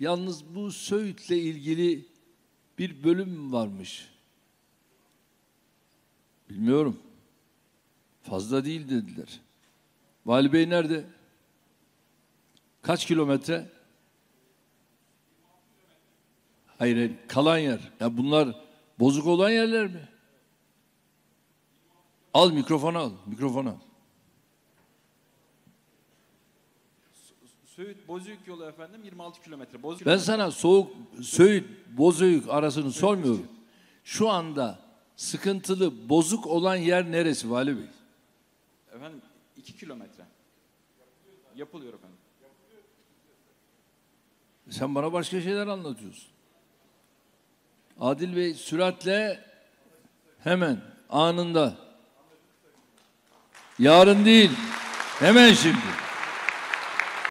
Yalnız bu Söğüt'le ilgili bir bölüm varmış. Bilmiyorum. Fazla değil dediler. Vali Bey nerede? Kaç kilometre? Hayır, hayır, kalan yer. Ya bunlar bozuk olan yerler mi? Al mikrofonu al, mikrofonu al. Söğüt Bozüyük yolu efendim 26 kilometre. Bozüyük Ben sana soğuk Söğüt, Bozüyük arasını sormuyorum. Şu anda sıkıntılı, bozuk olan yer neresi Vali Bey? efendim 2 kilometre. Yapılıyor efendim. Sen bana başka şeyler anlatıyorsun. Adil Bey süratle hemen anında. Yarın değil, hemen şimdi.